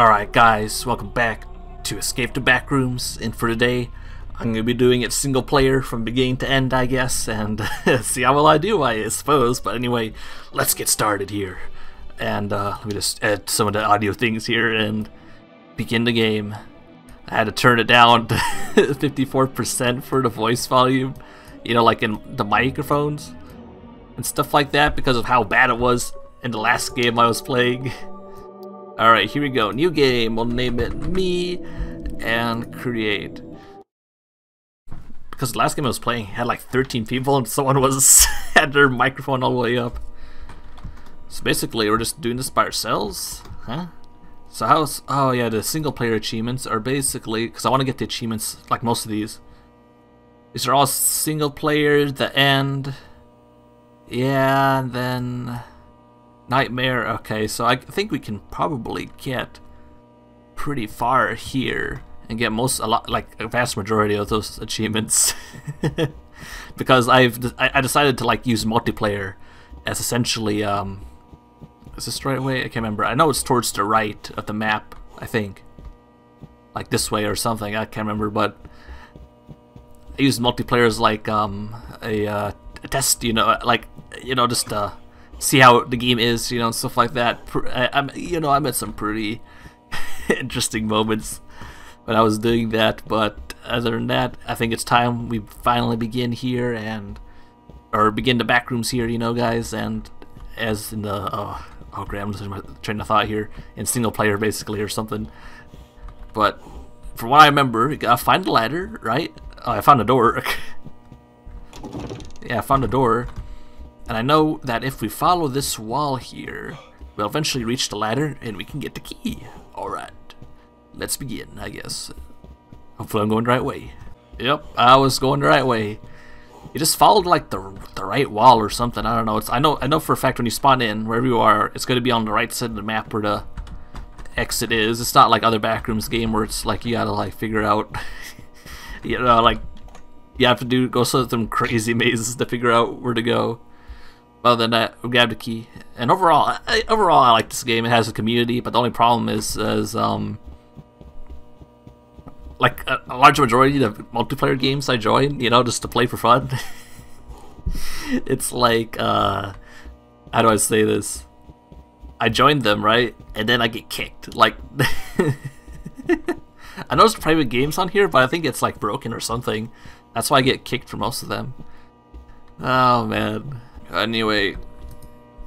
Alright guys, welcome back to Escape the Backrooms, and for today, I'm going to be doing it single player from beginning to end, I guess, and see how well I do, I suppose. But anyway, let's get started here. And uh, let me just add some of the audio things here and begin the game. I had to turn it down to 54% for the voice volume, you know, like in the microphones and stuff like that because of how bad it was in the last game I was playing. Alright, here we go. New game. We'll name it Me and create. Because the last game I was playing had like 13 people and someone was had their microphone all the way up. So basically we're just doing this by ourselves? Huh? So how's... Oh yeah, the single player achievements are basically... Because I want to get the achievements like most of these. These are all single player, the end... Yeah, and then... Nightmare, okay, so I think we can probably get pretty far here and get most, a lot, like a vast majority of those achievements. because I've, I decided to like use multiplayer as essentially, um, is this the right way? I can't remember. I know it's towards the right of the map, I think. Like this way or something, I can't remember, but I use multiplayer as like, um, a, uh, a test, you know, like, you know, just, uh, see how the game is, you know, and stuff like that. I, am you know, I met some pretty interesting moments when I was doing that, but other than that, I think it's time we finally begin here and or begin the back rooms here, you know, guys, and as in the oh, oh, I'm losing my train of thought here in single player basically or something. But from what I remember, you gotta find the ladder, right? Oh, I found a door. yeah, I found a door. And I know that if we follow this wall here, we'll eventually reach the ladder and we can get the key. Alright, let's begin, I guess. Hopefully I'm going the right way. Yep, I was going the right way. You just followed like the the right wall or something. I don't know. It's I know I know for a fact when you spawn in wherever you are, it's going to be on the right side of the map where the exit is. It's not like other backrooms game where it's like you gotta like figure out, you know, like you have to do go through some crazy mazes to figure out where to go. Other than that, we grabbed a key. And overall, I, overall, I like this game. It has a community, but the only problem is, is um, like a, a large majority of multiplayer games I join, you know, just to play for fun. it's like, uh, how do I say this? I joined them, right? And then I get kicked. Like, I know there's private games on here, but I think it's like broken or something. That's why I get kicked for most of them. Oh, man. Anyway,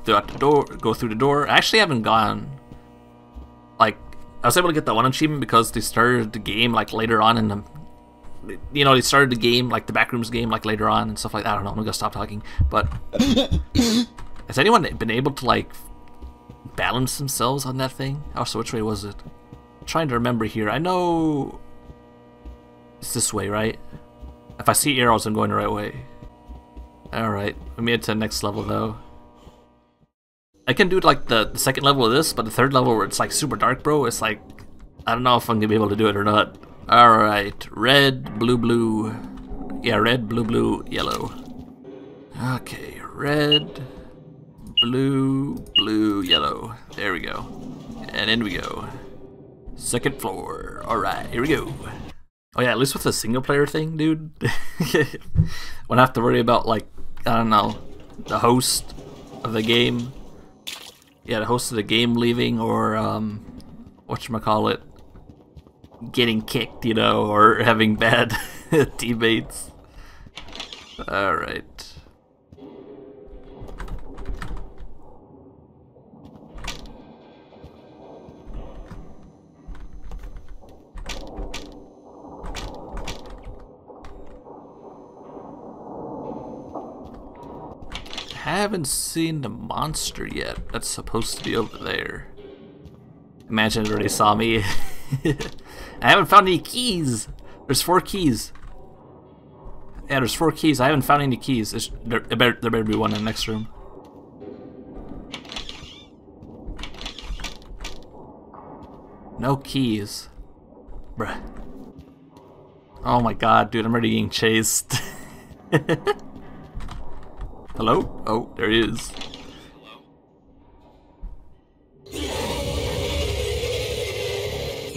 throughout the door, go through the door. I actually haven't gone. Like, I was able to get that one achievement because they started the game like later on in the. You know, they started the game like the backrooms game like later on and stuff like that. I don't know. I'm gonna stop talking. But has anyone been able to like balance themselves on that thing? Oh, so which way was it? I'm trying to remember here. I know it's this way, right? If I see arrows, I'm going the right way. Alright, we made it to the next level though. I can do like the, the second level of this, but the third level where it's like super dark, bro, it's like, I don't know if I'm gonna be able to do it or not. Alright, red, blue, blue. Yeah, red, blue, blue, yellow. Okay, red, blue, blue, yellow. There we go. And in we go. Second floor. Alright, here we go. Oh yeah, at least with the single player thing, dude. Won't have to worry about like I don't know, the host of the game. Yeah, the host of the game leaving or um whatchamacallit getting kicked, you know, or having bad teammates. Alright. Haven't seen the monster yet. That's supposed to be over there. Imagine it already saw me. I haven't found any keys. There's four keys. Yeah, there's four keys. I haven't found any keys. There, better, there better be one in the next room. No keys. Bruh. Oh my god, dude, I'm already getting chased. Hello? Oh, there he is.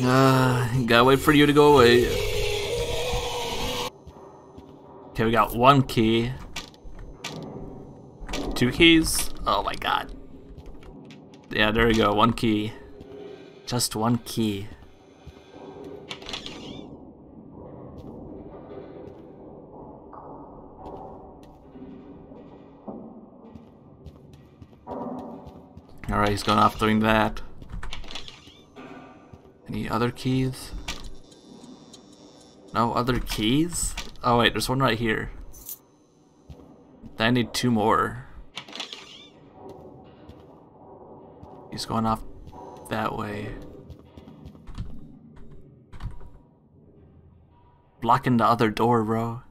Uh, gotta wait for you to go away. Okay, we got one key. Two keys? Oh my god. Yeah, there we go, one key. Just one key. Alright, he's going off doing that. Any other keys? No other keys? Oh wait, there's one right here. I need two more. He's going off that way. Blocking the other door, bro.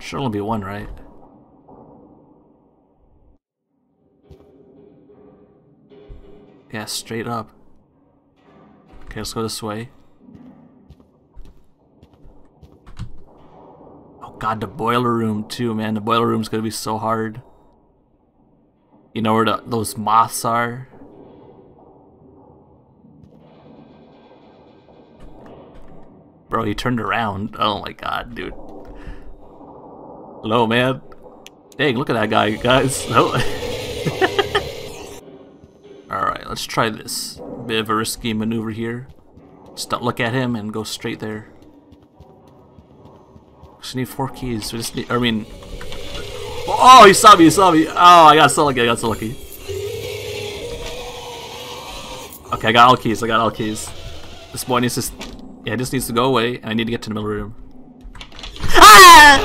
Sure only be one, right? Yeah, straight up. Okay, let's go this way. Oh god, the boiler room too, man. The boiler room's gonna be so hard. You know where the, those moths are? Bro, he turned around. Oh my god, dude. Hello, man. Dang, look at that guy, guys. let's try this. Bit of a risky maneuver here. Just don't look at him and go straight there. Just need four keys. We just need, I mean... Oh, he saw me, he saw me. Oh, I got so lucky, I got so lucky. Okay, I got all keys, I got all keys. This boy needs to... Yeah, just needs to go away, and I need to get to the middle room. Ah!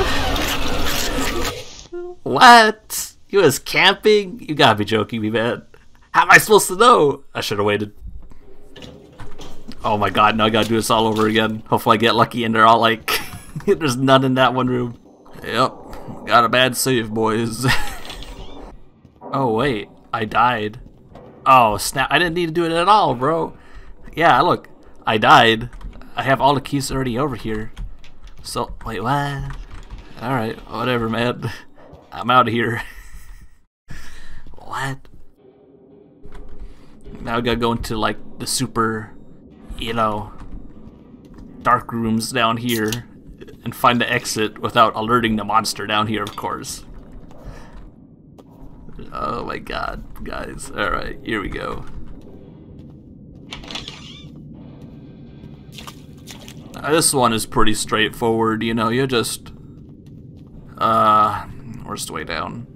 What? He was camping? You gotta be joking me, man. How am I supposed to know? I should have waited. Oh my god, now I gotta do this all over again. Hopefully I get lucky and they're all like, there's none in that one room. Yep, got a bad save, boys. oh wait, I died. Oh snap, I didn't need to do it at all, bro. Yeah, look, I died. I have all the keys already over here. So, wait, what? Alright, whatever, man. I'm out of here. what? Now I gotta go into like the super, you know, dark rooms down here and find the exit without alerting the monster down here, of course. Oh my god, guys. Alright, here we go. Uh, this one is pretty straightforward, you know, you just... Uh, the way down?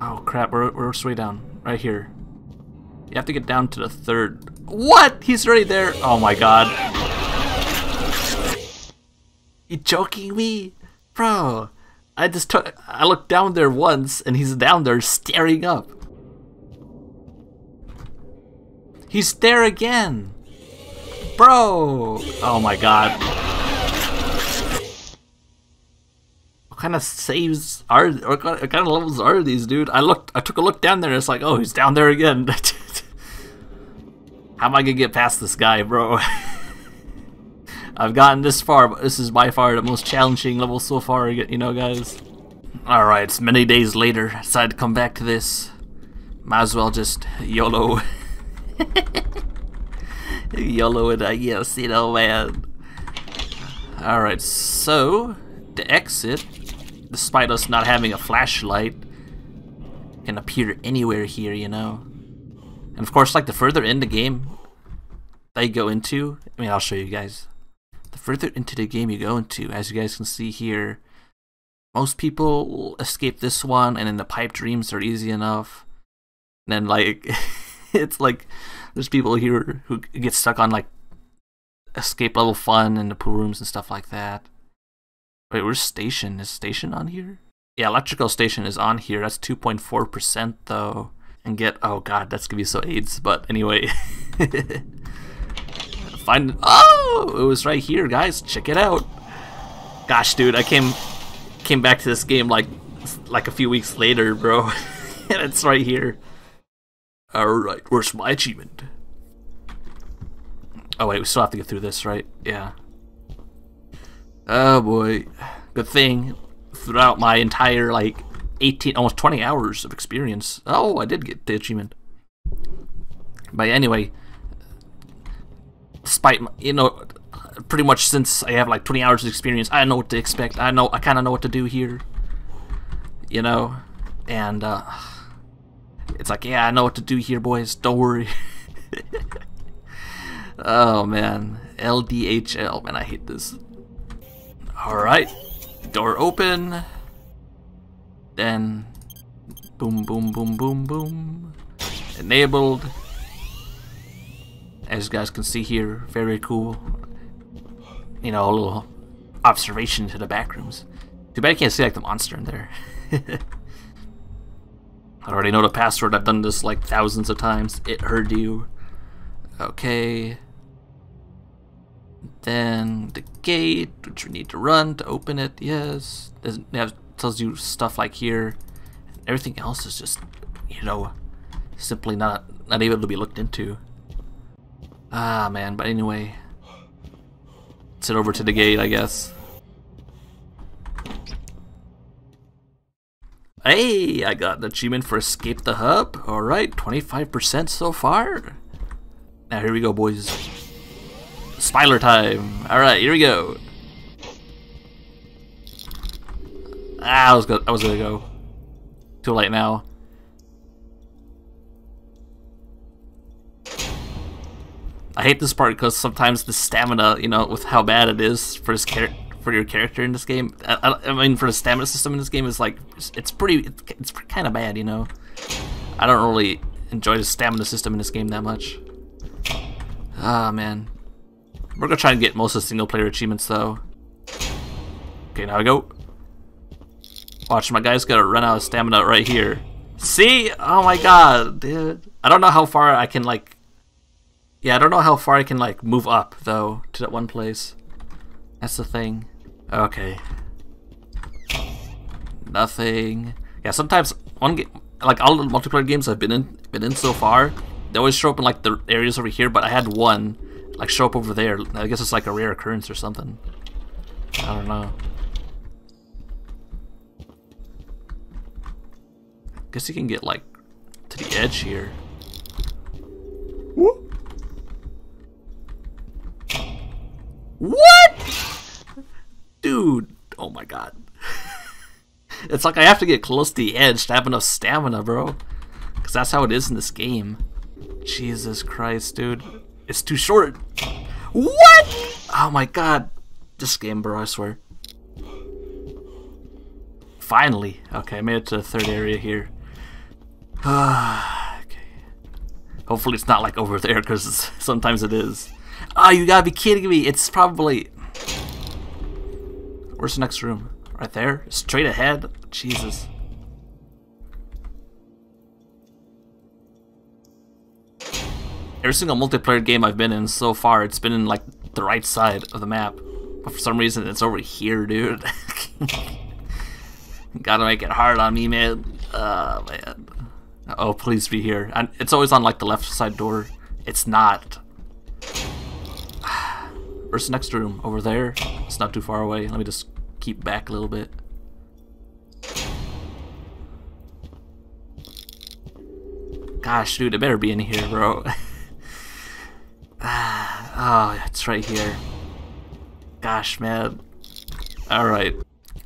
Oh crap, where, where's the way down? Right here. You have to get down to the third. What? He's right there. Oh my god. You joking me? Bro, I just took, I looked down there once and he's down there staring up. He's there again. Bro. Oh my god. Kind of saves are what kind of levels are these, dude? I looked, I took a look down there. It's like, oh, he's down there again. How am I gonna get past this guy, bro? I've gotten this far, but this is by far the most challenging level so far. You know, guys. All right, it's many days later. I decided to come back to this. Might as well just YOLO. YOLO it, I guess. You know, man. All right, so the exit despite us not having a flashlight, can appear anywhere here, you know? And of course, like the further in the game that you go into, I mean, I'll show you guys. The further into the game you go into, as you guys can see here, most people escape this one, and then the pipe dreams are easy enough. And then, like, it's like there's people here who get stuck on like escape level fun and the pool rooms and stuff like that. Wait, where's station? Is station on here? Yeah, electrical station is on here. That's 2.4% though. And get, oh god, that's gonna be so AIDS. But anyway. Find, oh, it was right here, guys. Check it out. Gosh, dude, I came came back to this game like like a few weeks later, bro. and it's right here. Alright, where's my achievement? Oh wait, we still have to get through this, right? Yeah. Oh boy. Good thing throughout my entire like 18, almost 20 hours of experience. Oh, I did get the achievement. But anyway, despite, you know, pretty much since I have like 20 hours of experience, I know what to expect. I know, I kind of know what to do here. You know? And, uh, it's like, yeah, I know what to do here, boys. Don't worry. oh, man. LDHL. Man, I hate this. Alright. Door open. Then, boom, boom, boom, boom, boom. Enabled. As you guys can see here, very cool. You know, a little observation to the back rooms. Too bad I can't see like the monster in there. I already know the password. I've done this like thousands of times. It heard you. Okay. Then the gate, which we need to run to open it. Yes. Doesn't tells you stuff like here. Everything else is just, you know, simply not not able to be looked into. Ah man, but anyway. Let's head over to the gate, I guess. Hey, I got an achievement for Escape the Hub. Alright, 25% so far. Now here we go, boys. Spiler time. Alright, here we go. Ah, I was gonna, I was gonna go. Too late now. I hate this part because sometimes the stamina, you know, with how bad it is for his character for your character in this game. I, I, mean, for the stamina system in this game is like it's pretty. It's, it's kind of bad, you know. I don't really enjoy the stamina system in this game that much. Ah man, we're gonna try and get most of the single player achievements though. Okay, now I go. Watch, my guy's gonna run out of stamina right here. See? Oh my god, dude. I don't know how far I can like. Yeah, I don't know how far I can like move up though to that one place. That's the thing. Okay. Nothing. Yeah, sometimes one game, like all the multiplayer games I've been in, been in so far, they always show up in like the areas over here. But I had one like show up over there. I guess it's like a rare occurrence or something. I don't know. Guess you can get like to the edge here. What? Dude, oh my god. it's like I have to get close to the edge to have enough stamina, bro. Because that's how it is in this game. Jesus Christ, dude. It's too short. What? Oh my god. This game, bro, I swear. Finally. Okay, I made it to the third area here. okay. Hopefully it's not like over there, because sometimes it is. Oh, you gotta be kidding me. It's probably... Where's the next room? Right there? Straight ahead? Jesus. Every single multiplayer game I've been in so far, it's been in like the right side of the map. But for some reason, it's over here, dude. Gotta make it hard on me, man. Oh, man. Oh, please be here. And it's always on like the left side door. It's not. Where's the next room? Over there? It's not too far away. Let me just keep back a little bit. Gosh, dude, it better be in here, bro. oh, it's right here. Gosh, man. Alright.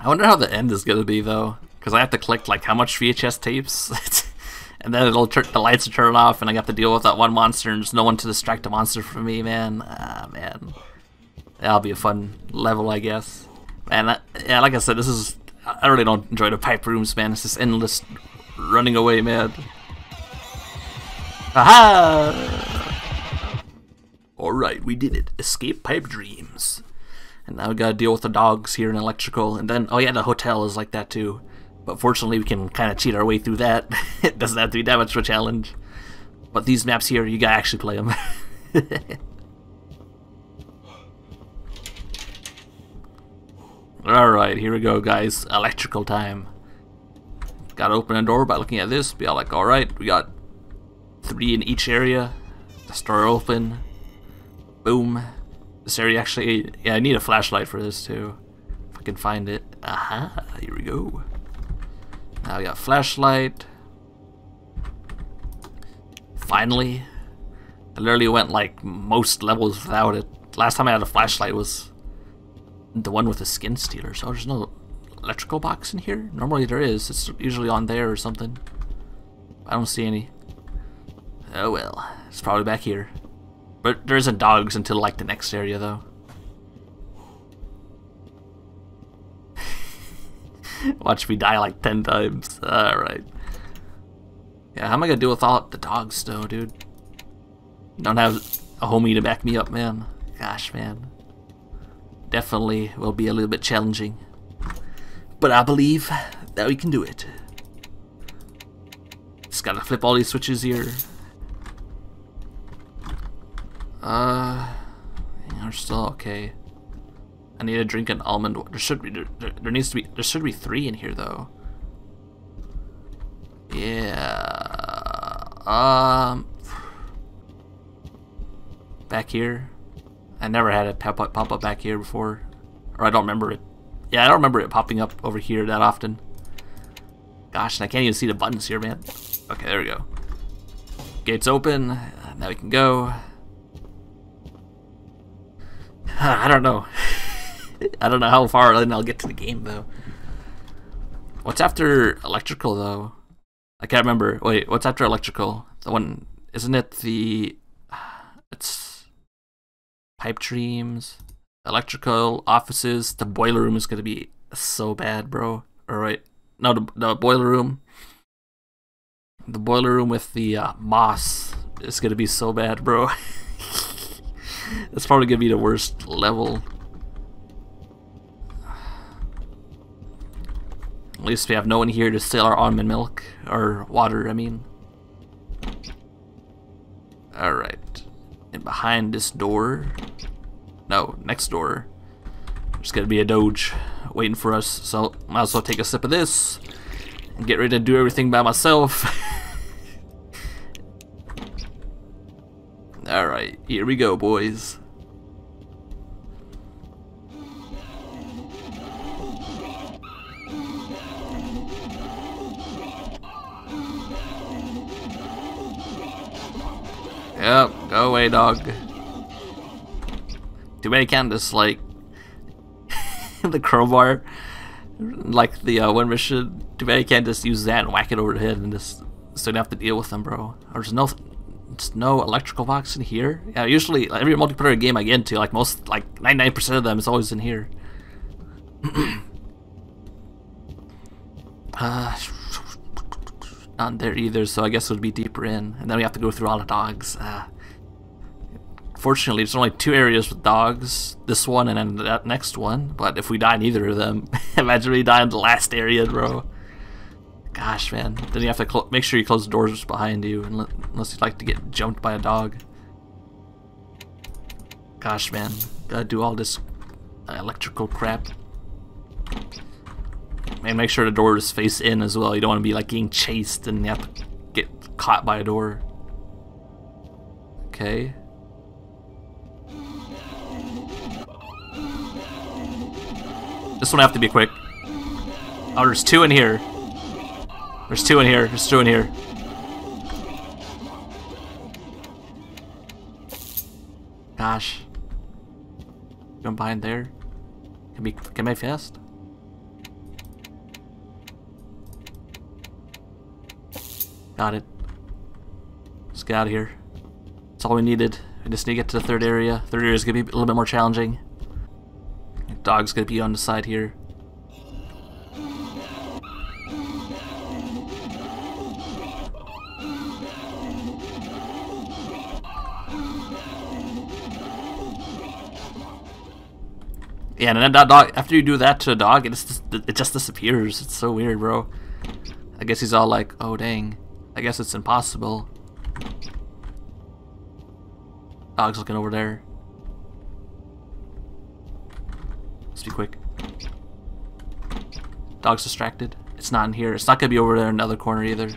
I wonder how the end is gonna be, though. Because I have to click, like, how much VHS tapes? and then it'll turn the lights will turn off, and I have to deal with that one monster, and there's no one to distract the monster from me, man. Ah, man. That'll be a fun level, I guess. And yeah, like I said, this is I really don't enjoy the pipe rooms, man. It's just endless running away, man. Aha! Alright, we did it. Escape pipe dreams. And now we gotta deal with the dogs here in electrical. And then, oh yeah, the hotel is like that too. But fortunately, we can kind of cheat our way through that. it doesn't have to be that much of a challenge. But these maps here, you gotta actually play them. Alright, here we go, guys. Electrical time. Gotta open a door by looking at this. Be all like, alright, we got three in each area. The door open. Boom. This area actually... Yeah, I need a flashlight for this, too. If I can find it. Aha, here we go. Now we got flashlight. Finally. I literally went like most levels without it. Last time I had a flashlight was the one with the skin stealer, so there's no electrical box in here? Normally there is. It's usually on there or something. I don't see any. Oh well. It's probably back here. But there isn't dogs until like the next area though. Watch me die like 10 times. Alright. Yeah, how am I gonna deal with all the dogs though, dude? Don't have a homie to back me up, man. Gosh, man. Definitely will be a little bit challenging. But I believe that we can do it. Just gotta flip all these switches here. Uh, we are still okay. I need to drink an almond. There should be there, there needs to be there should be three in here though. Yeah. Um. Back here. I never had it pop up, pop up back here before, or I don't remember it. Yeah, I don't remember it popping up over here that often. Gosh, and I can't even see the buttons here, man. Okay, there we go. Gates open. Now we can go. I don't know. I don't know how far then I'll get to the game though. What's after electrical though? I can't remember. Wait, what's after electrical? The one isn't it the it's pipe dreams, electrical offices. The boiler room is gonna be so bad, bro. All right, no, the, the boiler room. The boiler room with the uh, moss is gonna be so bad, bro. It's probably gonna be the worst level. At least we have no one here to steal our almond milk, or water, I mean. Alright. And behind this door, no, next door, there's gonna be a doge waiting for us, so might as well take a sip of this and get ready to do everything by myself. Alright, here we go, boys. Yep, go away, dog. Too bad you can't just, like, the crowbar, like the uh, one mission. Too bad you can't just use that and whack it over the head and just so you don't have to deal with them, bro. Or There's no, there's no electrical box in here. Yeah, usually like, every multiplayer game I get into, like most, like 99% of them is always in here. uh, not there either, so I guess it would be deeper in. And then we have to go through all the dogs. Uh, fortunately, there's only two areas with dogs. This one and then that next one. But if we die in either of them, imagine we die in the last area, bro. Gosh, man. Then you have to make sure you close the doors behind you, unless you'd like to get jumped by a dog. Gosh, man. Gotta do all this uh, electrical crap. And make sure the door is face in as well. You don't want to be like getting chased and you have to get caught by a door. Okay. This one have to be quick. Oh, there's two in here. There's two in here. There's two in here. Gosh. Going behind there. Can be can I fast? Got it. Let's get out of here. That's all we needed. We just need to get to the third area. Third area is going to be a little bit more challenging. Dog's going to be on the side here. Yeah, and then that dog, after you do that to a dog, it just, it just disappears. It's so weird, bro. I guess he's all like, oh dang. I guess it's impossible. Dog's looking over there. Let's be quick. Dog's distracted. It's not in here. It's not gonna be over there in the other corner either.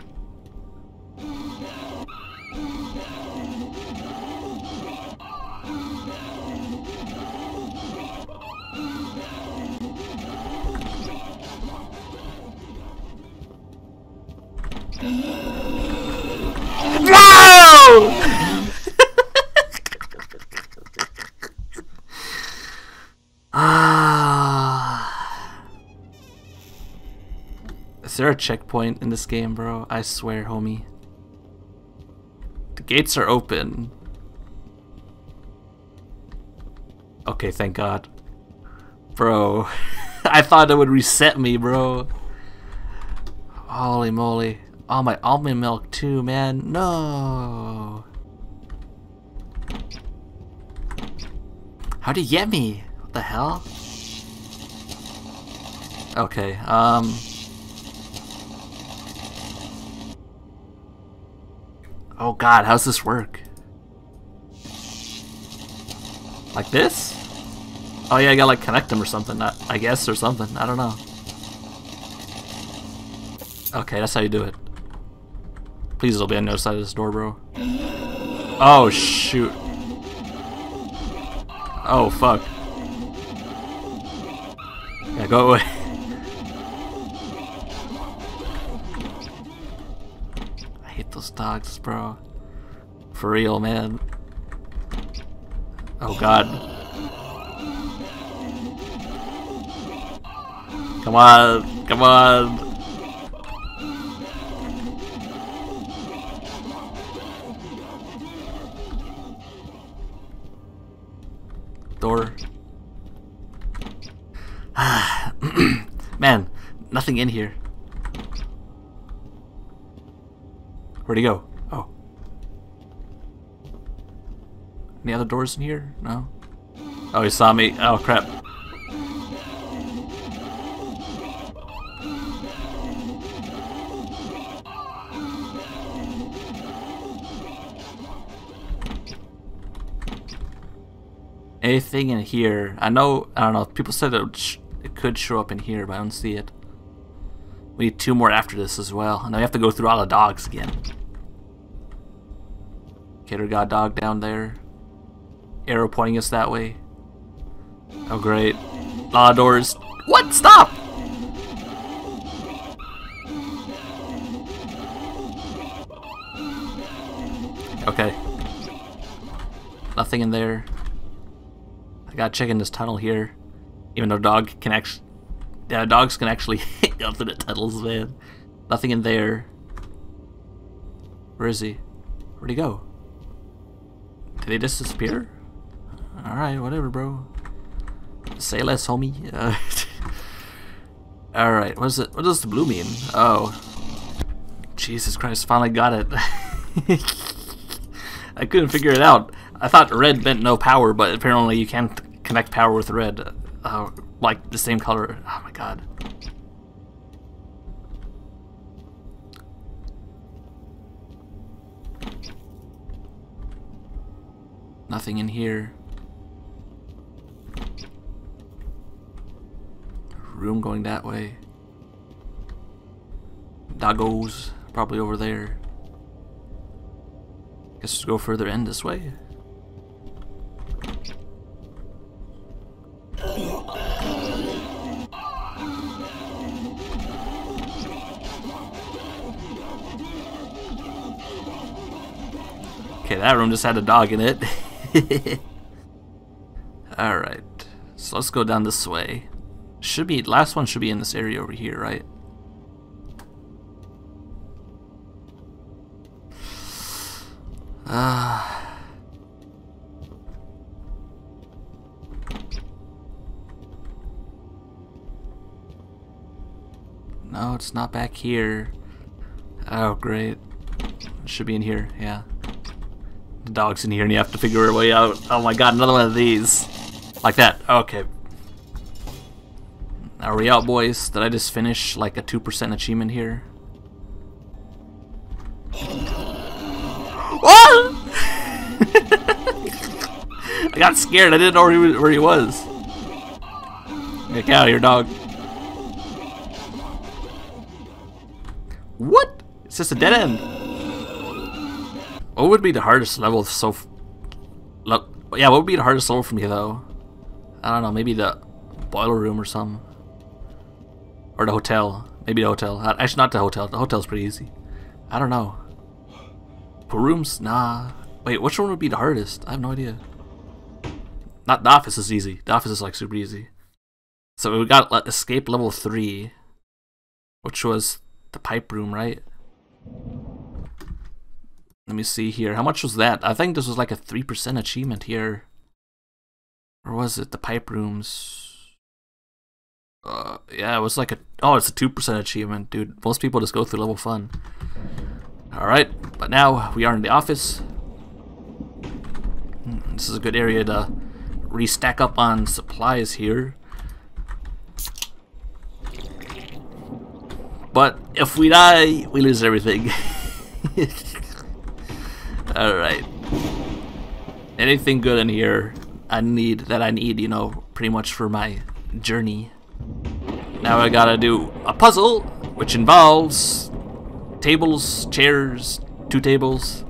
Checkpoint in this game, bro? I swear, homie. The gates are open. Okay, thank God. Bro, I thought it would reset me, bro. Holy moly. Oh, my almond milk too, man. No. How'd he get me? What the hell? Okay, um... Oh god, how's this work? Like this? Oh yeah, I gotta like connect them or something, I guess, or something. I don't know. Okay, that's how you do it. Please it'll be on the other side of this door, bro. Oh, shoot. Oh, fuck. Yeah, go away. dogs, bro. For real, man. Oh, God. Come on, come on. Door. Man, nothing in here. Where'd he go? Oh. Any other doors in here? No? Oh, he saw me. Oh, crap. anything in here. I know, I don't know, people said it, it could show up in here, but I don't see it. We need two more after this as well. And I have to go through all the dogs again. Kidder got dog down there. Arrow pointing us that way. Oh great. A lot of doors. What? Stop! Okay. Nothing in there. I gotta check in this tunnel here. Even though dog can actually... Yeah, dogs can actually go through the tunnels, man. Nothing in there. Where is he? Where'd he go? Did he just disappear? Alright, whatever, bro. Say less, homie. Uh, Alright, what is it? What does the blue mean? Oh. Jesus Christ, finally got it. I couldn't figure it out. I thought red meant no power, but apparently you can't connect power with red. Uh, like the same color. Oh my god. Nothing in here. Room going that way. Doggos probably over there. Guess let's go further in this way. Okay, that room just had a dog in it. Alright, so let's go down this way. Should be, last one should be in this area over here, right? Ah. No, it's not back here. Oh, great. It should be in here, yeah. The dog's in here and you have to figure a way out. Oh my god, another one of these. Like that. Okay. Are we out, boys? Did I just finish like a 2% achievement here? Oh! I got scared. I didn't know where he. Where he was. Get out of here, dog. What? It's just a dead end. What would be the hardest level so... yeah, what would be the hardest level for me though? I don't know, maybe the boiler room or something. Or the hotel. Maybe the hotel. Uh, actually, not the hotel. The hotel's pretty easy. I don't know. Pool rooms? Nah. Wait, which one would be the hardest? I have no idea. Not the office is easy. The office is like super easy. So we got escape level 3, which was the pipe room, right? Let me see here. How much was that? I think this was like a 3% achievement here. Or was it the pipe rooms? Uh, yeah, it was like a... Oh, it's a 2% achievement, dude. Most people just go through level fun. Alright, but now we are in the office. Hmm, this is a good area to restack up on supplies here. But if we die, we lose everything. Alright. Anything good in here I need that I need, you know, pretty much for my journey. Now I gotta do a puzzle, which involves tables, chairs, two tables.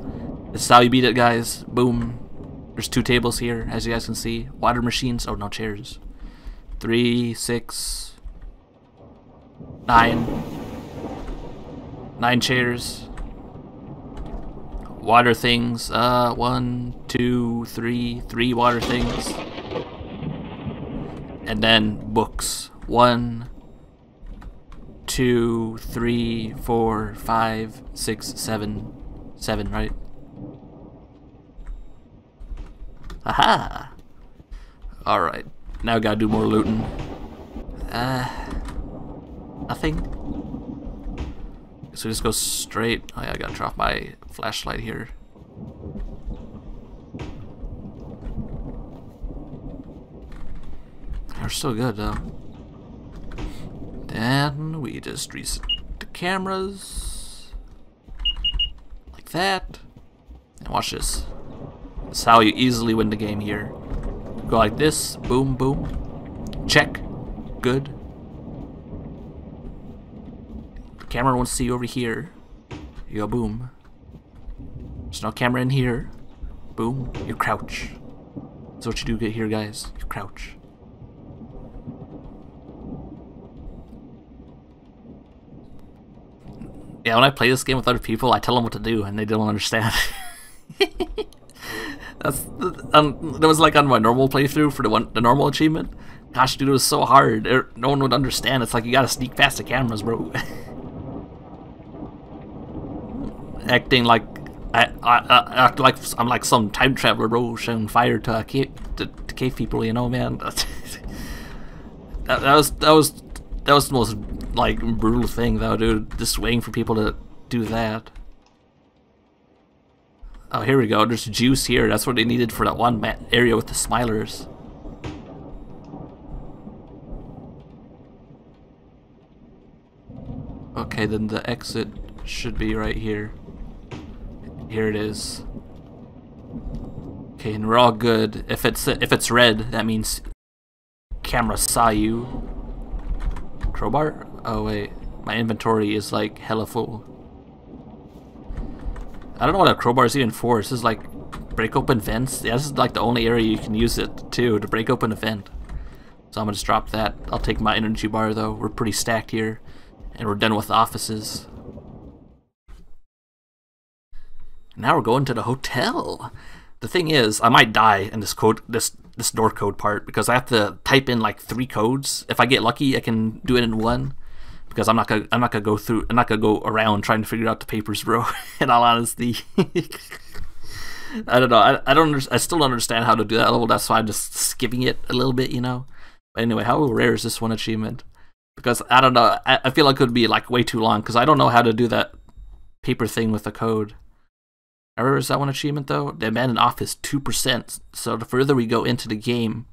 This is how you beat it, guys. Boom. There's two tables here, as you guys can see. Water machines. Oh, no chairs. Three, six, nine. Nine chairs. Water things. Uh, one, two, three. Three water things. And then books. One, two, three, four, five, six, seven. Seven, right? Aha! Alright. Now gotta do more looting. Uh, nothing. So just go straight. Oh yeah, I gotta drop my flashlight here. They're still good though. Then we just reset the cameras. Like that. And watch this. That's how you easily win the game here. Go like this. Boom, boom. Check. Good. The camera won't see you over here. You go boom. There's no camera in here. Boom. You crouch. That's what you do get here, guys. You crouch. Yeah, when I play this game with other people, I tell them what to do, and they don't understand. That's um, that was like on my normal playthrough for the one the normal achievement. Gosh, dude, it was so hard. no one would understand. It's like you gotta sneak past the cameras, bro. acting like I, I, I, act like I'm like some time traveler, bro, showing fire to, cave, to, to cave people. You know, man. that, that was that was that was the most like brutal thing, though, dude. Just waiting for people to do that. Oh, here we go. There's juice here. That's what they needed for that one area with the smilers. Okay, then the exit should be right here. Here it is. Okay, and we're all good. If it's if it's red, that means camera saw you. Crowbar? Oh wait, my inventory is like hella full. I don't know what a crowbar is even for. This is like break open vents. Yeah, this is like the only area you can use it to to break open a vent. So I'm gonna just drop that. I'll take my energy bar though. We're pretty stacked here, and we're done with offices. Now we're going to the hotel. The thing is, I might die in this code, this this door code part because I have to type in like three codes. If I get lucky, I can do it in one. Because I'm not gonna, I'm not gonna go through, I'm not gonna go around trying to figure out the papers, bro. in all honesty, I don't know. I, I don't, I still don't understand how to do that level. That's why I'm just skipping it a little bit, you know. But anyway, how rare is this one achievement? Because I don't know. I, I feel like it would be like way too long because I don't know how to do that paper thing with the code. Is that one achievement though? The abandoned office two percent. So the further we go into the game,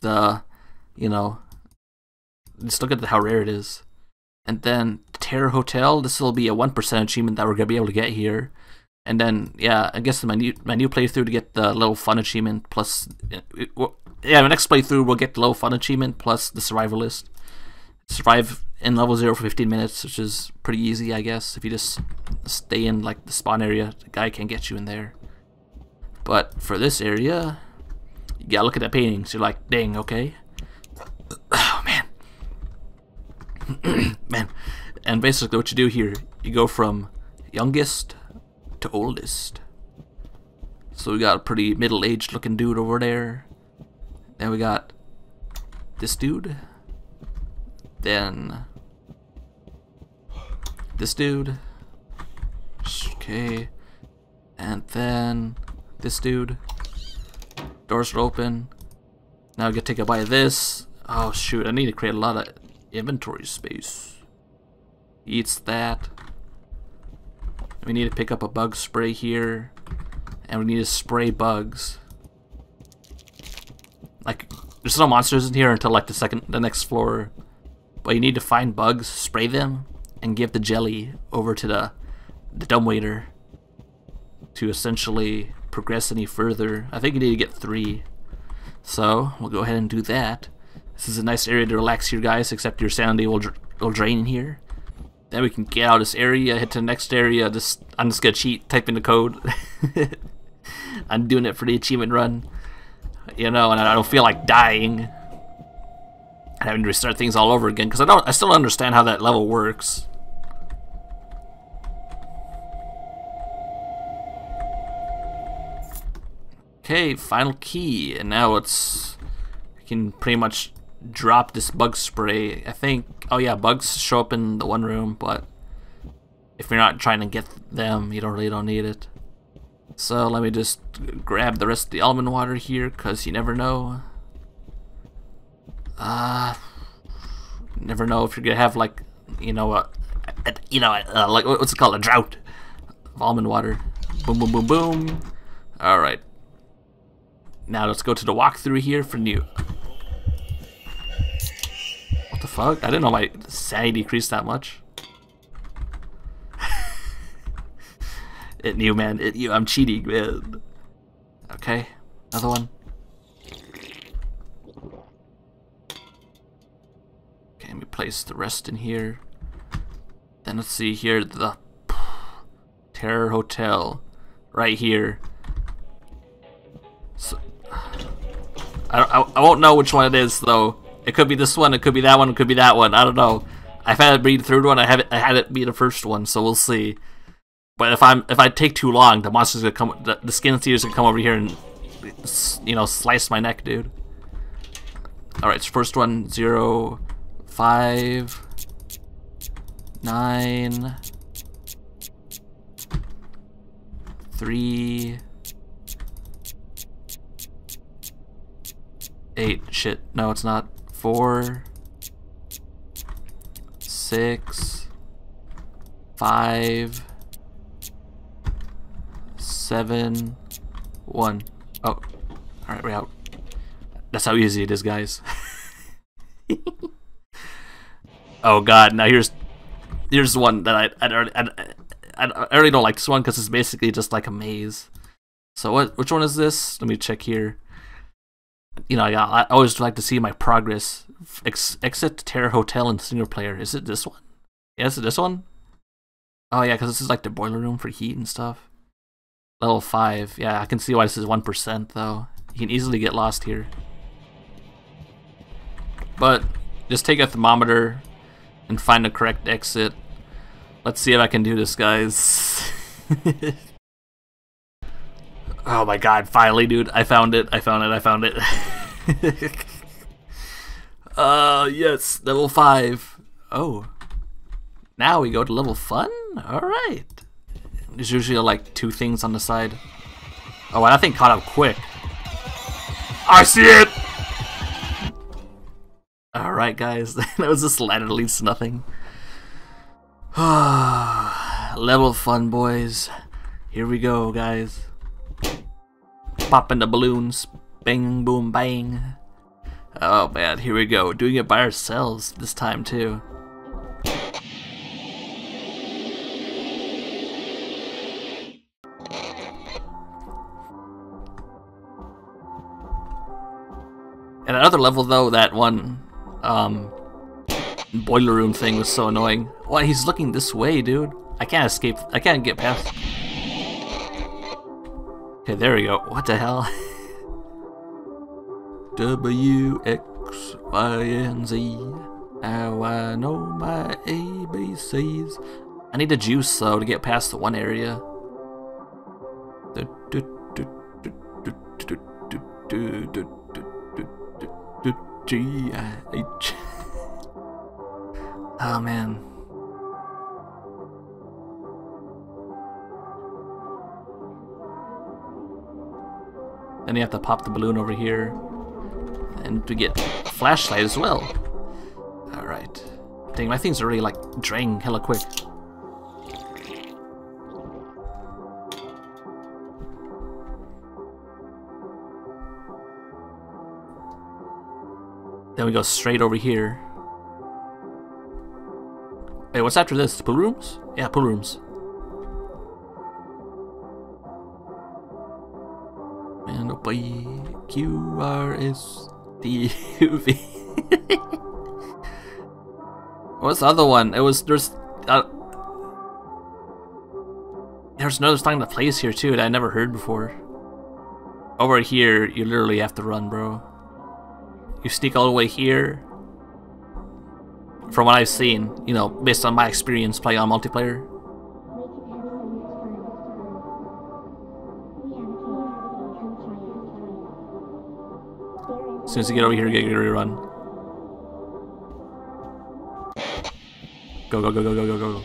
the you know, just look at how rare it is. And then Terror Hotel, this will be a one percent achievement that we're gonna be able to get here. And then yeah, I guess my new my new playthrough to get the level fun achievement plus yeah, my next playthrough we'll get the level fun achievement plus the survivalist. Survive in level 0 for 15 minutes, which is pretty easy, I guess. If you just stay in like the spawn area, the guy can get you in there. But for this area, you gotta look at the paintings. You're like, dang, okay. Oh, man. man. And basically what you do here, you go from youngest to oldest. So we got a pretty middle-aged looking dude over there. Then we got this dude. Then this dude. Okay. And then this dude. Doors are open. Now I get to of this. Oh shoot, I need to create a lot of inventory space. Eats that. We need to pick up a bug spray here. And we need to spray bugs. Like, there's no monsters in here until like the second, the next floor. But you need to find bugs, spray them, and give the jelly over to the, the dumbwaiter to essentially progress any further. I think you need to get three. So, we'll go ahead and do that. This is a nice area to relax here, guys, except your sanity will, dr will drain here. Then we can get out of this area, hit to the next area. Just I'm just gonna cheat, type in the code. I'm doing it for the achievement run. You know, and I don't feel like dying. And having to restart things all over again, because I don't I still don't understand how that level works. Okay, final key, and now it's I can pretty much drop this bug spray. I think, oh yeah, bugs show up in the one room, but if you're not trying to get them, you don't really don't need it. So let me just grab the rest of the almond water here, because you never know. Uh, never know if you're gonna have like, you know, a, a you know, a, like what's it called, a drought of almond water. Boom, boom, boom, boom. All right. Now let's go to the walkthrough here for new. What the fuck? I didn't know my sanity decreased that much. it knew, man. It knew. I'm cheating, man. Okay, another one. Let me place the rest in here. Then let's see here, the Terror Hotel, right here. So, I, I, I won't know which one it is though. It could be this one, it could be that one, it could be that one. I don't know. I've had it be the third one. I have it. I had it be the first one, so we'll see. But if I'm if I take too long, the monster's gonna come. The, the skin stealers gonna come over here and you know slice my neck, dude. All right, so first one zero five nine three eight. Shit, no, it's not. Four, six, five, seven, one. Oh, all right, we're out. That's how easy it is, guys. oh God! Now here's here's one that I I I, I, I already don't like this one because it's basically just like a maze. So what? Which one is this? Let me check here you know, I, I always like to see my progress. Ex exit Terror Hotel and single player. Is it this one? Yeah, is it this one? Oh yeah, because this is like the boiler room for heat and stuff. Level 5. Yeah, I can see why this is 1% though. You can easily get lost here. But just take a thermometer and find the correct exit. Let's see if I can do this, guys. Oh my god, finally, dude. I found it. I found it. I found it. uh, yes, level 5. Oh. Now we go to level fun? Alright. There's usually like two things on the side. Oh, and I think caught up quick. I see it! Alright, guys. that was just ladder leads to nothing. level fun, boys. Here we go, guys popping the balloons. Bang, boom, bang. Oh man, here we go. Doing it by ourselves this time too. At another level though, that one um, boiler room thing was so annoying. Why, he's looking this way, dude. I can't escape. I can't get past. Okay, there we go. What the hell? W, X, Y, and Z. How I know my ABCs. I need a juice, though, to get past the one area. G I H. Oh man. Then you have to pop the balloon over here. And we get flashlight as well. Alright. Dang, my things are really like draining hella quick. Then we go straight over here. Hey, what's after this? Pool rooms? Yeah, pool rooms. And by Q R S T U V. What's the other one? It was there's uh, there's another song that plays here too that I never heard before. Over here, you literally have to run, bro. You sneak all the way here. From what I've seen, you know, based on my experience playing on multiplayer. As soon as you get over here, get to run. Go, go, go, go, go, go, go.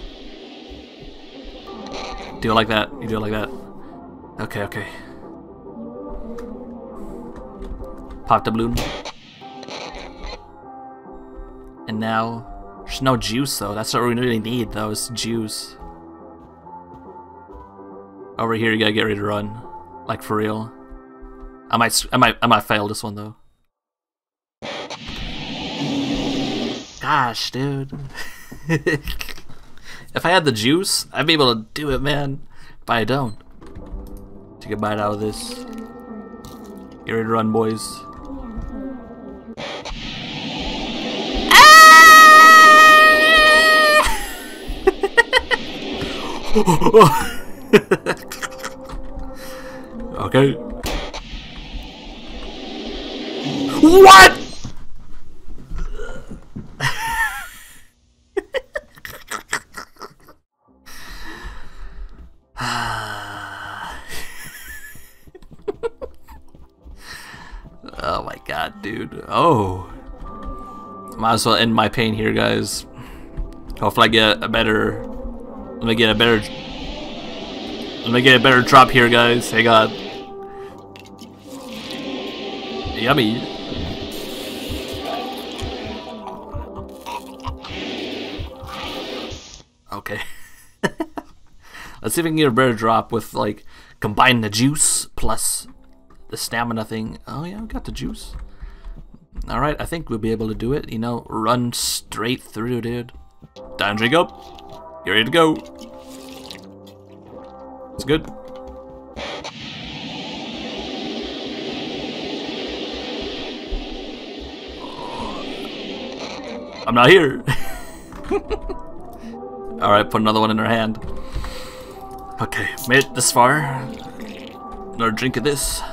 Do it like that. You do it like that. Okay, okay. Pop the balloon. And now, there's no juice though. That's what we really need though, is juice. Over here, you gotta get ready to run. Like for real. I might, I might, I might fail this one though. Gosh, dude. if I had the juice, I'd be able to do it, man. But I don't. Take a bite out of this. Get ready to run, boys. okay. What? oh my god, dude. Oh. Might as well end my pain here, guys. Hopefully I get a better... Let me get a better... Let me get a better drop here, guys. Hey god. Yummy. Okay. Let's see if we can get a better drop with, like, combine the juice plus the stamina thing. Oh yeah, we got the juice. Alright, I think we'll be able to do it. You know, run straight through, dude. Down, drink up. You ready to go? It's good. I'm not here. Alright, put another one in her hand. Okay, made it this far. Another drink of this.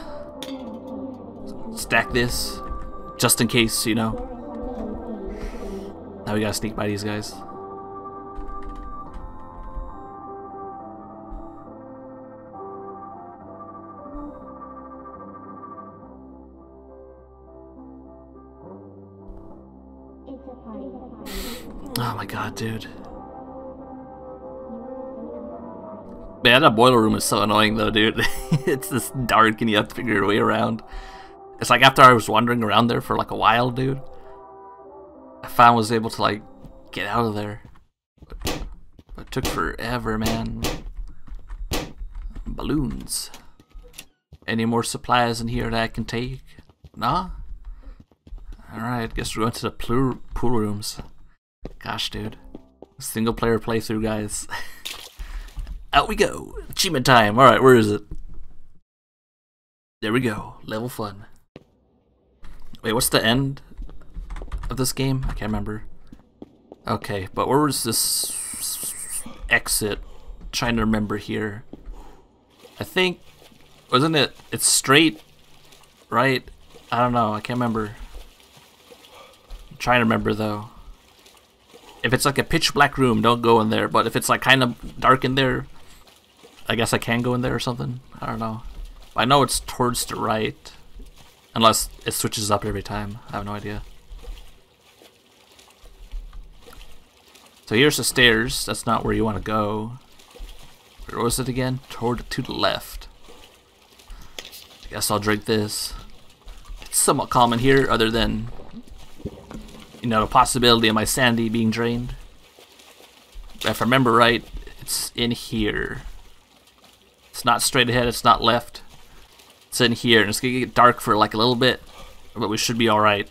Stack this. Just in case, you know. Now we gotta sneak by these guys. My god, dude. Man, that boiler room is so annoying though, dude. it's just dark and you have to figure your way around. It's like after I was wandering around there for like a while, dude. I finally was able to like get out of there. But it took forever, man. Balloons. Any more supplies in here that I can take? Nah? Alright, guess we're going to the pool rooms. Gosh, dude. Single player playthrough, guys. Out we go. Achievement time. Alright, where is it? There we go. Level fun. Wait, what's the end of this game? I can't remember. Okay, but where was this exit? trying to remember here. I think, wasn't it, it's straight, right? I don't know, I can't remember. I'm trying to remember though. If it's like a pitch black room, don't go in there. But if it's like kind of dark in there, I guess I can go in there or something. I don't know. I know it's towards the right. Unless it switches up every time. I have no idea. So here's the stairs. That's not where you want to go. Where was it again? Toward to the left. I guess I'll drink this. It's somewhat common here, other than, you know, the possibility of my sanity being drained. If I remember right, it's in here. It's not straight ahead, it's not left. It's in here, and it's gonna get dark for like a little bit, but we should be alright.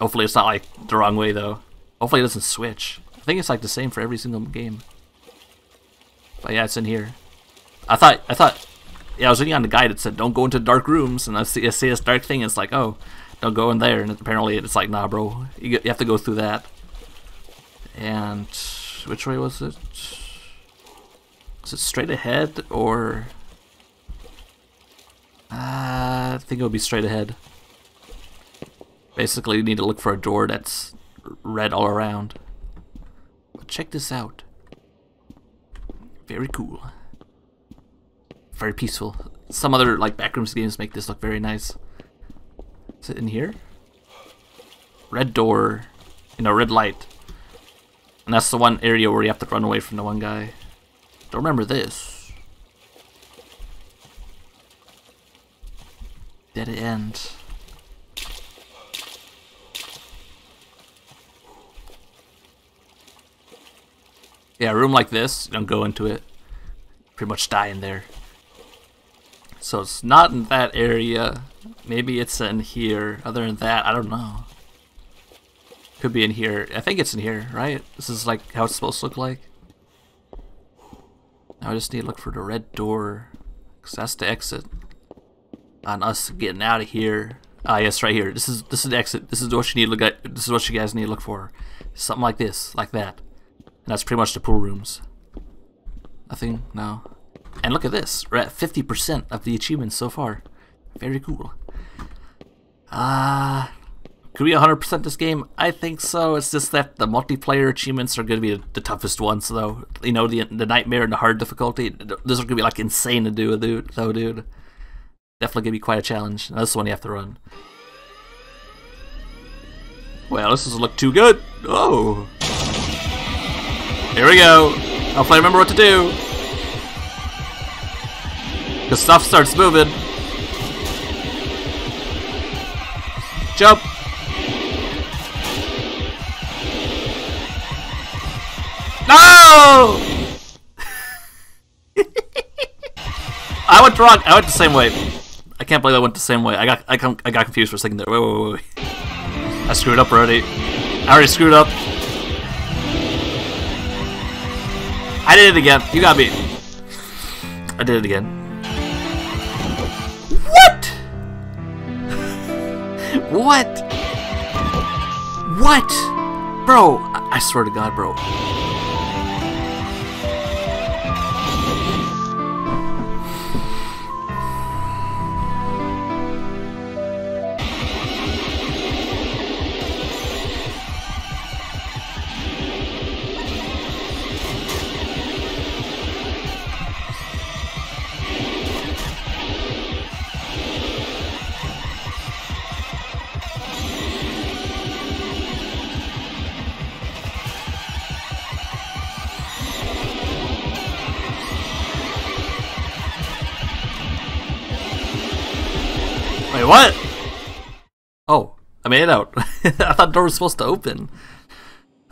Hopefully it's not like the wrong way though. Hopefully it doesn't switch. I think it's like the same for every single game. But yeah, it's in here. I thought, I thought, yeah, I was reading on the guide. It said don't go into dark rooms, and I see, I see this dark thing. It's like, oh, don't go in there. And apparently it's like, nah, bro, you, you have to go through that. And which way was it? Is it straight ahead or? Uh, I think it would be straight ahead. Basically, you need to look for a door that's red all around. But check this out. Very cool. Very peaceful. Some other like backrooms games make this look very nice. Is it in here? Red door, you know, red light. And that's the one area where you have to run away from the one guy. Don't remember this. Dead end. Yeah, a room like this, don't go into it. Pretty much die in there. So it's not in that area. Maybe it's in here. Other than that, I don't know. Could be in here. I think it's in here, right? This is like how it's supposed to look like. Now I just need to look for the red door. Because that's the exit. On us getting out of here. Ah, yes, right here. This is this is the exit. This is what you need to look at. This is what you guys need to look for. Something like this, like that. And that's pretty much the pool rooms. Nothing? No. And look at this. We're at 50% of the achievements so far. Very cool. Ah... Uh, could we 100% this game? I think so. It's just that the multiplayer achievements are going to be the toughest ones, though. You know, the the nightmare and the hard difficulty. Those are going to be like insane to do, dude. Though, dude. Definitely going to be quite a challenge. That's the one you have to run. Well, this doesn't look too good. Oh. Here we go. Hopefully I remember what to do. The stuff starts moving. Jump. No! I went wrong. I went the same way. I can't believe I went the same way. I got I, I got confused for a second there. Wait, wait, wait, wait. I screwed up already. I already screwed up. I did it again. You got me. I did it again. What? What? Bro, I swear to God, bro. Made out. I thought the door was supposed to open.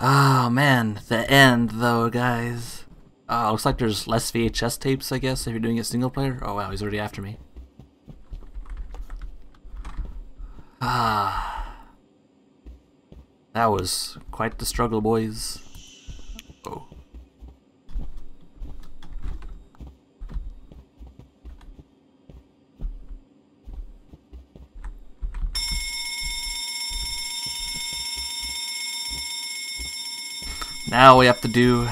Oh man, the end though, guys. Oh, looks like there's less VHS tapes, I guess, if you're doing it single player. Oh wow, he's already after me. Ah. That was quite the struggle, boys. Oh. Now we have to do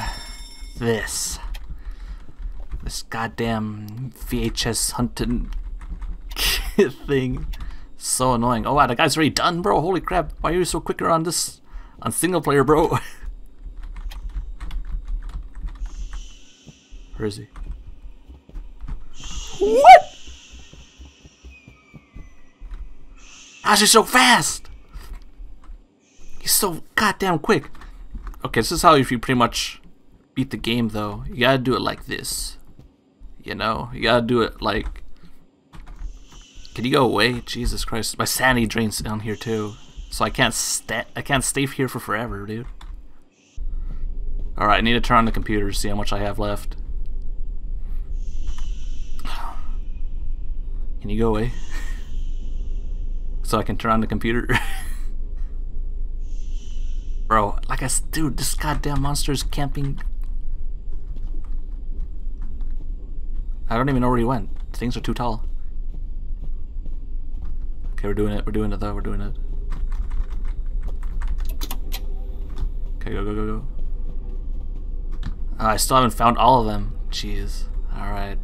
this. This goddamn VHS hunting thing. So annoying. Oh wow, the guy's already done, bro. Holy crap. Why are you so quicker on this? On single player, bro. Where is he? What? How's he so fast? He's so goddamn quick. Okay, this is how if you pretty much beat the game though. You gotta do it like this. You know? You gotta do it like Can you go away? Jesus Christ. My sanity drains down here too. So I can't sta I can't stay here for forever, dude. Alright, I need to turn on the computer to see how much I have left. Can you go away? so I can turn on the computer? Bro, like I said, dude, this goddamn monster is camping. I don't even know where he went. Things are too tall. Okay, we're doing it. We're doing it though. We're doing it. Okay, go, go, go, go. Uh, I still haven't found all of them. Jeez. Alright.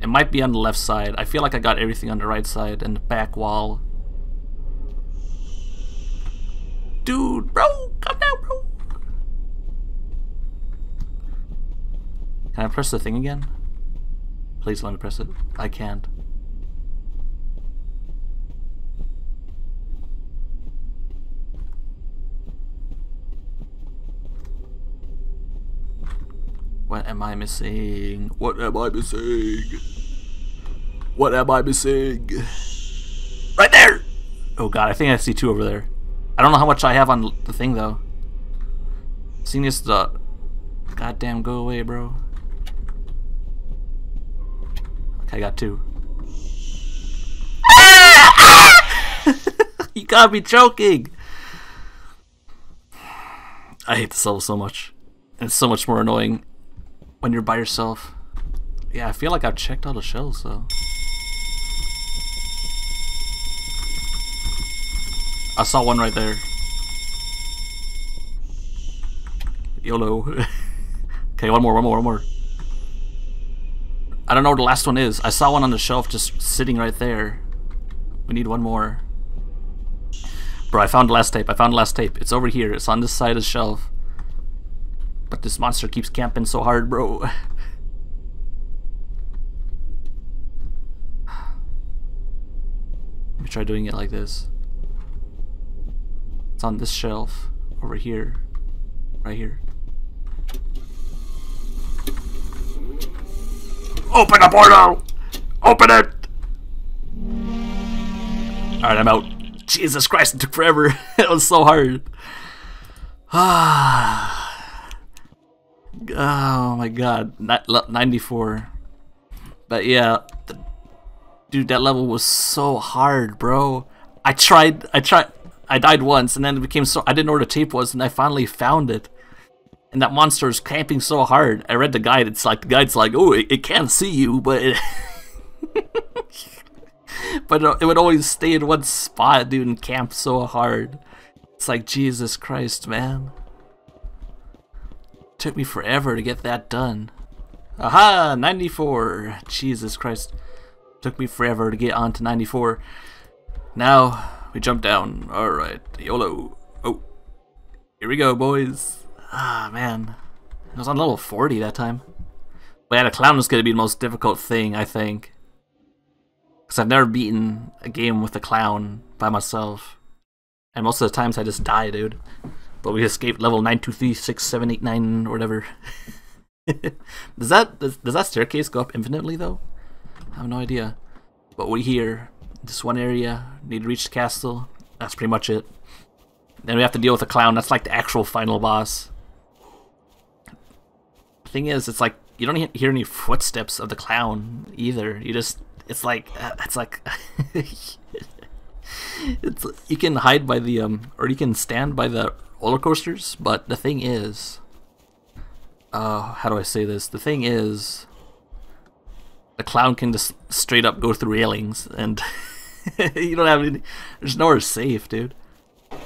It might be on the left side. I feel like I got everything on the right side and the back wall. Dude, bro, come down, bro. Can I press the thing again? Please let me press it. I can't. What am I missing? What am I missing? What am I missing? Right there! Oh god, I think I see two over there. I don't know how much I have on the thing though. This the goddamn go away, bro. Okay, I got two. you got me choking! I hate this level so much. And it's so much more annoying when you're by yourself. Yeah, I feel like I've checked all the shells though. I saw one right there. YOLO. okay, one more, one more, one more. I don't know where the last one is. I saw one on the shelf just sitting right there. We need one more. Bro, I found the last tape. I found the last tape. It's over here. It's on this side of the shelf. But this monster keeps camping so hard, bro. Let me try doing it like this. It's on this shelf over here. Right here. Open the portal! Open it! Alright, I'm out. Jesus Christ, it took forever. it was so hard. Ah. Oh my god, 94. But yeah, dude, that level was so hard, bro. I tried, I tried, I died once, and then it became so, I didn't know where the tape was, and I finally found it. And that monster is camping so hard. I read the guide, it's like, the guide's like, oh, it, it can't see you, but it but it would always stay in one spot, dude, and camp so hard. It's like, Jesus Christ, man. Took me forever to get that done. Aha! 94! Jesus Christ. Took me forever to get on to 94. Now, we jump down. Alright, YOLO. Oh. Here we go, boys. Ah, man. I was on level 40 that time. But yeah, the clown is going to be the most difficult thing, I think. Because I've never beaten a game with a clown by myself. And most of the times I just die, dude. But we escaped level 9236789 or whatever. does that does, does that staircase go up infinitely though? I have no idea. But we're here, this one area, need to reach the castle. That's pretty much it. Then we have to deal with the clown. That's like the actual final boss. Thing is, it's like you don't hear any footsteps of the clown either. You just, it's like, uh, it's like, it's you can hide by the um, or you can stand by the roller coasters, but the thing is, uh, how do I say this? The thing is, the clown can just straight up go through railings, and you don't have any. There's nowhere safe, dude. All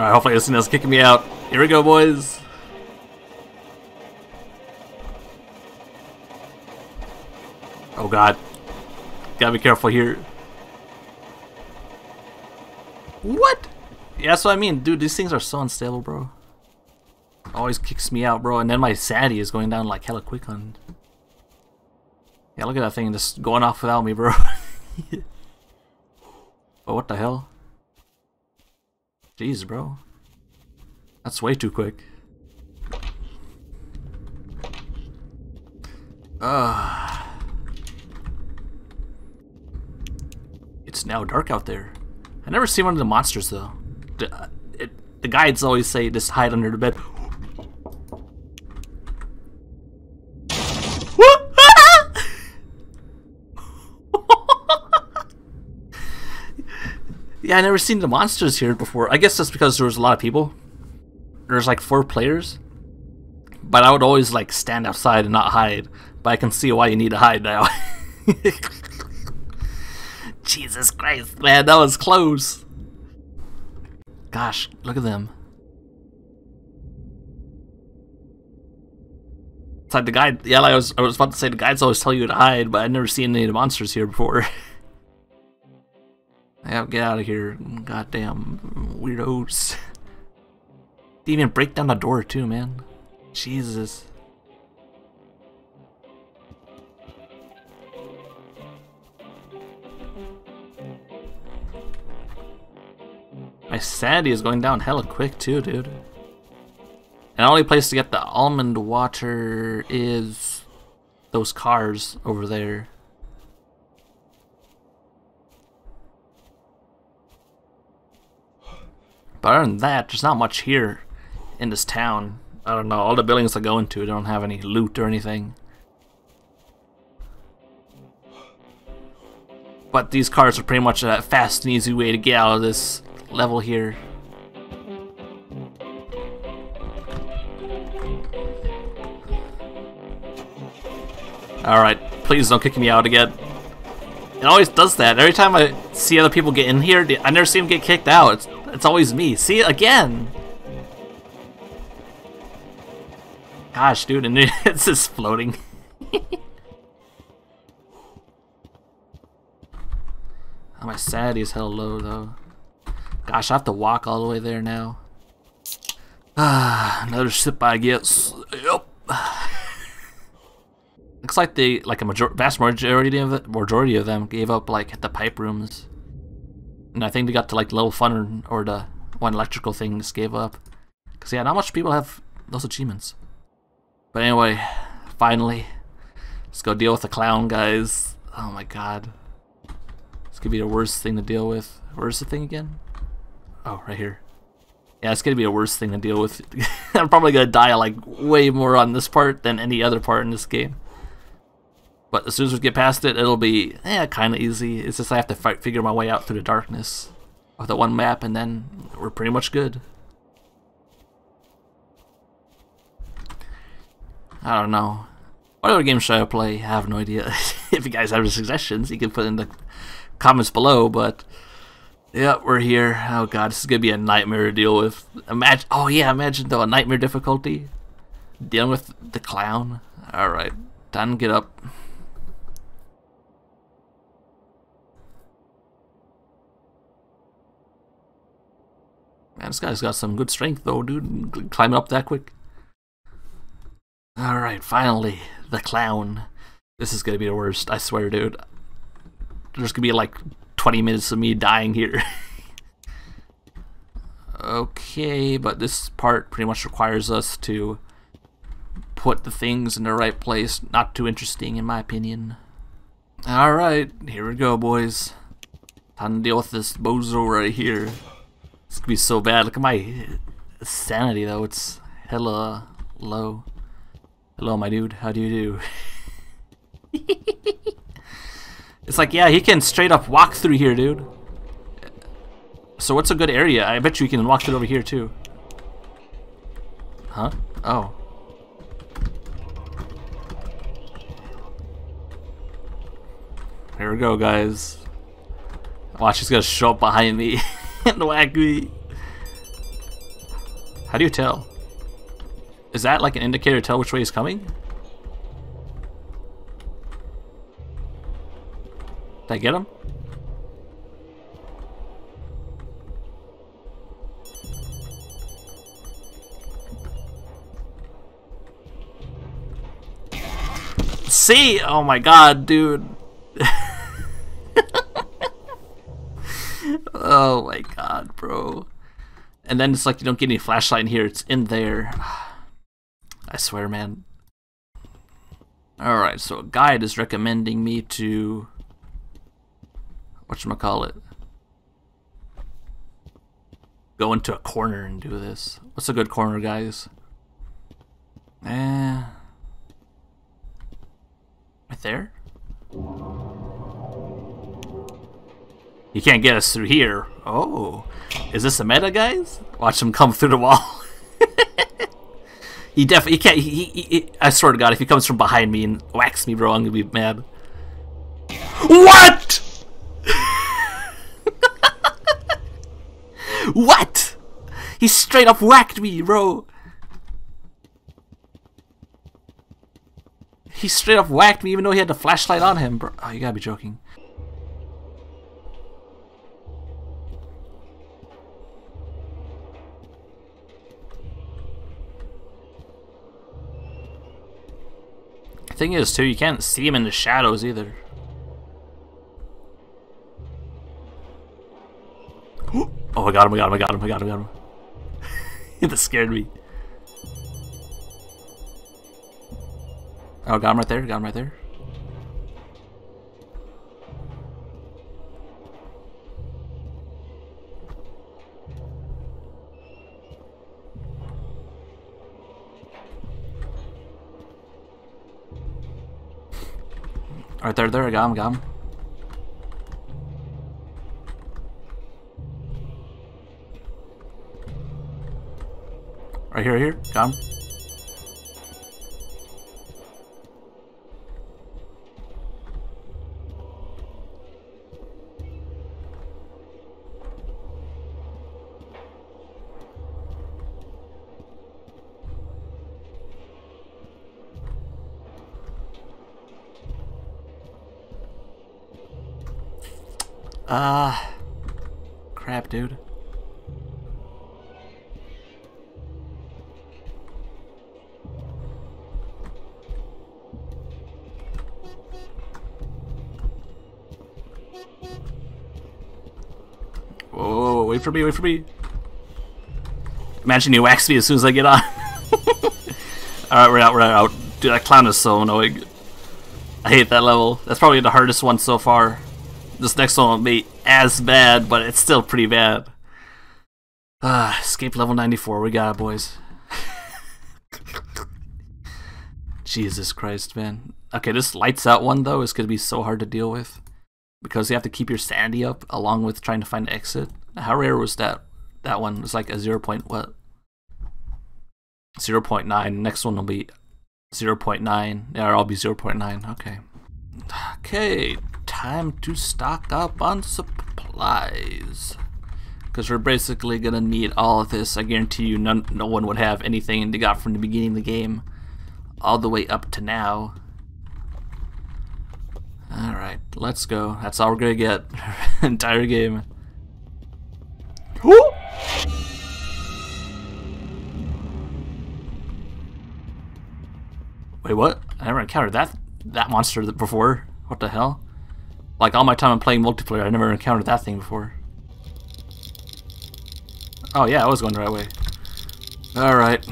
right, hopefully this thing is kicking me out. Here we go, boys. Oh god. Gotta be careful here. What? Yeah, that's what I mean. Dude, these things are so unstable, bro. Always kicks me out, bro. And then my sanity is going down like hella quick on... Yeah, look at that thing just going off without me, bro. oh, what the hell? Jeez, bro. That's way too quick. Ah. It's now dark out there. I never see one of the monsters though. The, uh, it, the guides always say just hide under the bed. Yeah, I never seen the monsters here before. I guess that's because there was a lot of people. There's like four players. But I would always like stand outside and not hide. But I can see why you need to hide now. Jesus Christ, man, that was close. Gosh, look at them. It's like the guide, yeah, like I was, I was about to say the guides always tell you to hide, but I've never seen any of the monsters here before. yeah, get out of here, goddamn weirdos. Even break down the door too, man. Jesus. My sanity is going down hella quick too, dude. And the only place to get the almond water is those cars over there. But other than that, there's not much here in this town. I don't know, all the buildings I go into don't have any loot or anything. But these cars are pretty much a fast and easy way to get out of this level here. Alright, please don't kick me out again. It always does that. Every time I see other people get in here, I never see them get kicked out. It's, it's always me. See again! Gosh, dude, and it's just floating. My sanity is hell low, though. Gosh, I have to walk all the way there now. Ah, another sip, I guess. Yep. Looks like the like a major vast majority of it, majority of them gave up like at the pipe rooms, and I think they got to like level fun or, or the one electrical thing just gave up. Cause yeah, not much people have those achievements. But anyway, finally, let's go deal with the clown, guys. Oh my god, this could be the worst thing to deal with. Where's the thing again? Oh, right here. Yeah, it's gonna be a worse thing to deal with. I'm probably gonna die like way more on this part than any other part in this game. But as soon as we get past it, it'll be yeah, kind of easy. It's just I have to fight, figure my way out through the darkness of the one map, and then we're pretty much good. I don't know. What other games should I play? I have no idea. if you guys have any suggestions, you can put in the comments below. But yeah, we're here. Oh god, this is gonna be a nightmare to deal with. Imagine, oh yeah, imagine though a nightmare difficulty dealing with the clown. All right, time to get up. Man, this guy's got some good strength though, dude. Climbing up that quick. All right, finally, the clown. This is gonna be the worst. I swear, dude. There's gonna be like 20 minutes of me dying here. okay, but this part pretty much requires us to put the things in the right place. Not too interesting in my opinion. Alright, here we go boys. Time to deal with this bozo right here. It's gonna be so bad. Look at my sanity though, it's hella low. Hello my dude, how do you do? It's like, yeah, he can straight up walk through here, dude. So what's a good area? I bet you he can walk through over here, too. Huh? Oh. Here we go, guys. Watch, he's gonna show up behind me me. How do you tell? Is that like an indicator to tell which way he's coming? Did I get him? See? Oh my god, dude. oh my god, bro. And then it's like you don't get any flashlight in here, it's in there. I swear, man. Alright, so a guide is recommending me to whatchamacallit, go into a corner and do this. What's a good corner, guys? Eh. Right there? You can't get us through here. Oh. Is this a meta, guys? Watch him come through the wall. he definitely can't. He, he, he, I swear to God, if he comes from behind me and whacks me, bro, I'm gonna be mad. What? what? He straight up whacked me, bro. He straight up whacked me even though he had the flashlight on him, bro. Oh, you gotta be joking. Thing is, too, you can't see him in the shadows either. Oh, I got him, I got him, I got him, I got him, I got him. that scared me. Oh, got him right there, got him right there. Right there, there, I got him, got him. Right here, right here, got him. Ah, uh, crap, dude. Whoa, wait for me, wait for me. Imagine you wax me as soon as I get on. Alright, we're out, we're out. Dude, that clown is so annoying. I hate that level. That's probably the hardest one so far. This next one won't be as bad, but it's still pretty bad. Ah, escape level 94. We got it, boys. Jesus Christ, man. Okay, this lights out one, though, is going to be so hard to deal with. Because you have to keep your sanity up along with trying to find an exit. How rare was that? That one was like a 0. Point what? 0 0.9. Next one will be 0 0.9. Yeah, I'll be 0 0.9. Okay. Okay, time to stock up on supplies. Because we're basically going to need all of this. I guarantee you none, no one would have anything they got from the beginning of the game all the way up to now. Alright, let's go. That's all we're going to get. Entire game. Woo! Wait, what? I never encountered that that monster before. What the hell? Like all my time I'm playing multiplayer, I never encountered that thing before. Oh yeah, I was going the right way. Alright.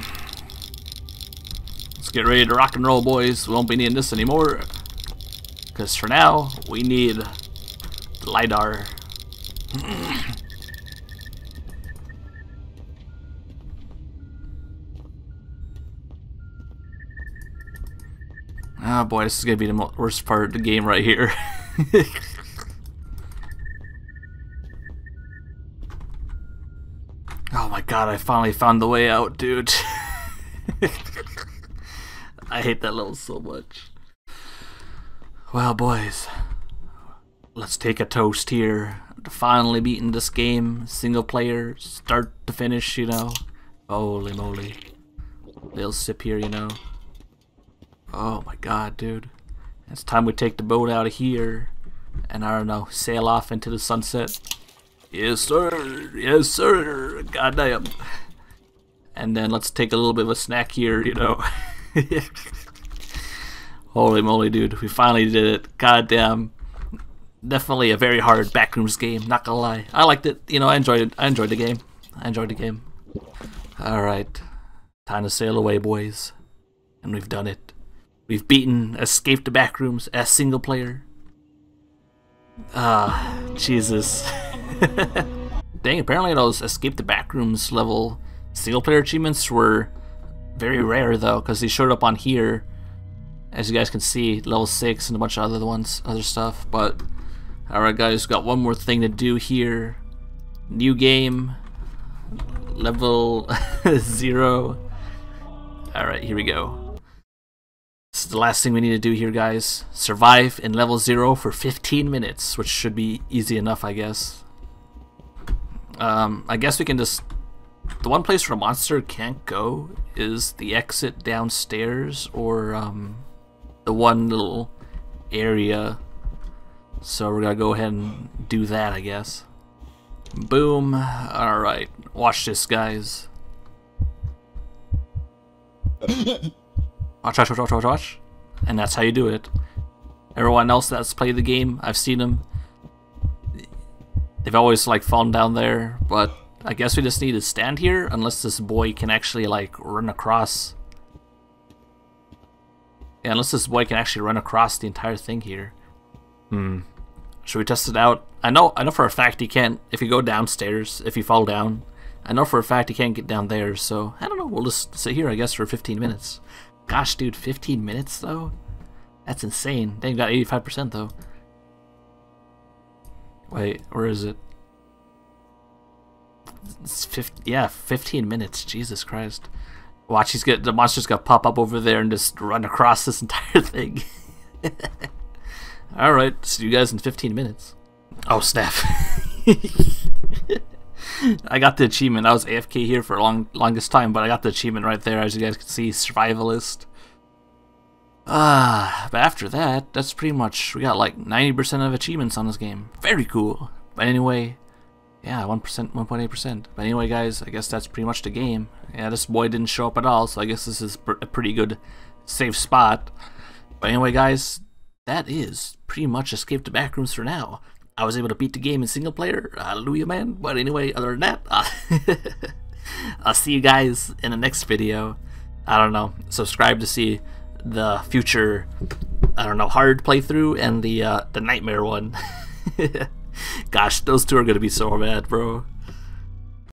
Let's get ready to rock and roll, boys. We won't be needing this anymore. Because for now, we need LiDAR. Oh boy, this is gonna be the worst part of the game right here. oh my god, I finally found the way out, dude. I hate that level so much. Well, boys, let's take a toast here to finally beating this game, single player, start to finish, you know. Holy moly. Little sip here, you know. Oh my god, dude. It's time we take the boat out of here and I don't know, sail off into the sunset. Yes, sir. Yes, sir. Goddamn. And then let's take a little bit of a snack here, you know. Holy moly, dude. We finally did it. Goddamn. Definitely a very hard backrooms game, not gonna lie. I liked it. You know, I enjoyed it. I enjoyed the game. I enjoyed the game. Alright. Time to sail away, boys. And we've done it. We've beaten Escape the Backrooms as single player. Ah, Jesus. Dang, apparently those escape the backrooms level single player achievements were very rare though, because they showed up on here, as you guys can see, level 6 and a bunch of other ones, other stuff. But, alright guys, got one more thing to do here. New game, level 0. Alright, here we go. This is the last thing we need to do here, guys. Survive in level 0 for 15 minutes, which should be easy enough, I guess. Um, I guess we can just... The one place where a monster can't go is the exit downstairs, or um, the one little area. So we're gonna go ahead and do that, I guess. Boom. Alright, watch this, guys. Watch, watch, watch, watch, watch. And that's how you do it. Everyone else that's played the game, I've seen them. They've always like fallen down there, but I guess we just need to stand here unless this boy can actually like run across. Yeah, unless this boy can actually run across the entire thing here. Hmm. Should we test it out? I know I know for a fact he can't if you go downstairs, if you fall down. I know for a fact he can't get down there, so I don't know, we'll just sit here I guess for 15 minutes. Gosh, dude, 15 minutes though? That's insane. They got 85% though. Wait, where is it? It's 50, yeah, 15 minutes. Jesus Christ. Watch, he's get the monster's gonna pop up over there and just run across this entire thing. Alright, see you guys in 15 minutes. Oh, snap. I got the achievement. I was AFK here for long longest time, but I got the achievement right there, as you guys can see, survivalist. Ah, uh, but after that, that's pretty much, we got like 90% of achievements on this game. Very cool. But anyway, yeah, 1%, 1.8%. But anyway, guys, I guess that's pretty much the game. Yeah, this boy didn't show up at all, so I guess this is a pretty good safe spot. But anyway, guys, that is pretty much Escape the Backrooms for now. I was able to beat the game in single player. Hallelujah, man. But anyway, other than that, uh, I'll see you guys in the next video. I don't know. Subscribe to see the future, I don't know, hard playthrough and the uh, the nightmare one. Gosh, those two are gonna be so bad, bro.